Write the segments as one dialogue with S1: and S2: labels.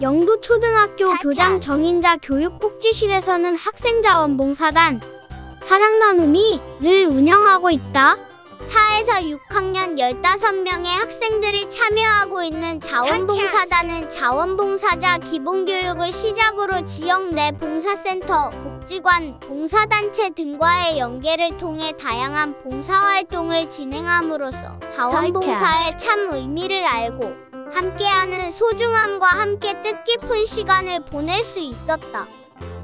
S1: 영도초등학교 교장 정인자 교육복지실에서는 학생자원봉사단. 사랑나눔이 를 운영하고 있다. 4에서 6학년 15명의 학생들이 참여하고 있는 자원봉사단은 자원봉사자 기본교육을 시작으로 지역 내 봉사센터, 복지관, 봉사단체 등과의 연계를 통해 다양한 봉사활동을 진행함으로써 자원봉사의 참 의미를 알고 함께하는 소중함과 함께 뜻깊은 시간을 보낼 수 있었다.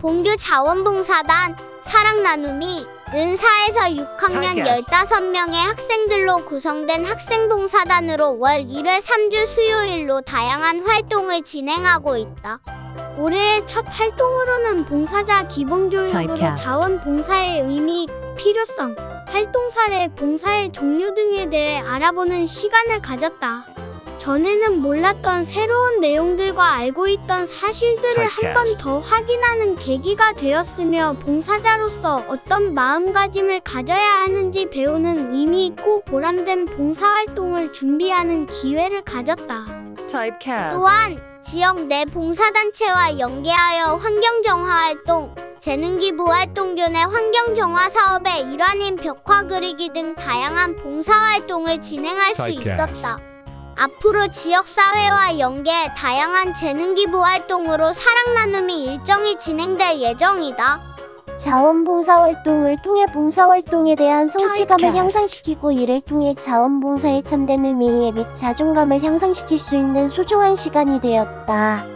S1: 본교 자원봉사단 사랑 나눔이 은 4에서 6학년
S2: Typecast.
S1: 15명의 학생들로 구성된 학생봉사단으로 월 1회 3주 수요일로 다양한 활동을 진행하고 있다. 올해의 첫 활동으로는 봉사자 기본교육으로. 자원봉사의 의미, 필요성, 활동 사례, 봉사의 종류 등에 대해 알아보는 시간을 가졌다. 전에는 몰랐던 새로운 내용들과 알고 있던 사실들을 한 번. 더 확인하는 계기가 되었으며 봉사자로서 어떤 마음가짐을 가져야 하는지 배우는 의미 있고 보람된 봉사활동을 준비하는 기회를 가졌다.
S3: Typecast.
S1: 또한 지역 내 봉사단체와 연계하여 환경정화 활동, 재능기부 활동 교내 환경정화 사업의 일환인 벽화 그리기 등 다양한 봉사활동을 진행할 수. 있었다. 앞으로 지역사회와 연계 다양한 재능기부 활동으로 사랑나눔이 일정이 진행될 예정이다.
S4: 자원봉사활동을 통해 봉사활동에 대한 성취감을. 향상시키고 이를 통해 자원봉사에 참된 의미 및 자존감을 향상시킬 수 있는 소중한 시간이 되었다.